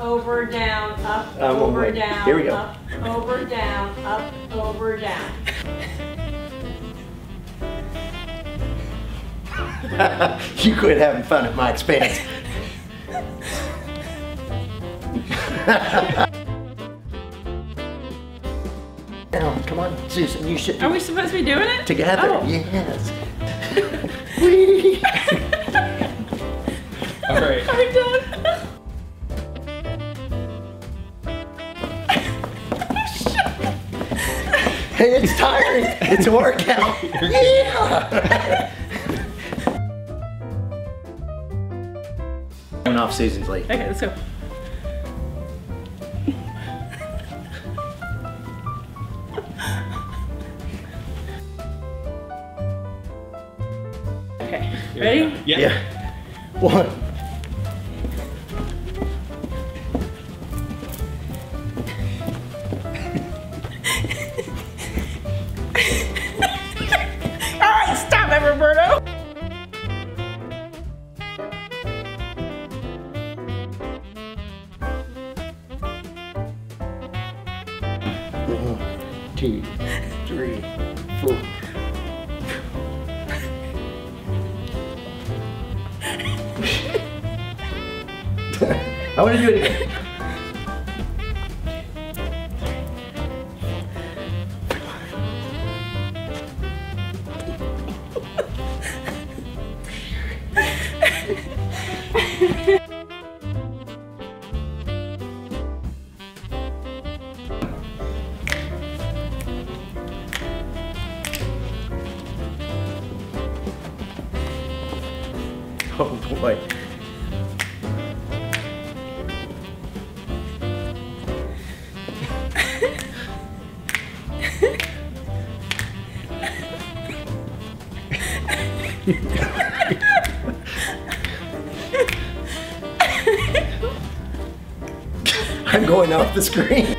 over, down, up, Um, over, wait. down, Here we go. up, over, down, up, over, down. you quit having fun at my expense. now, come on, Susan, you should Are we supposed to be doing it? together. Oh. Yes. Whee! All right. Are we done? It's tiring. It's a workout. yeah. Coming off Susan's lead. Okay, let's go. Okay, ready? Yeah. Yeah. One. It, Roberto. One, two, three, four. I want to do it again. Oh boy. I'm going off the screen.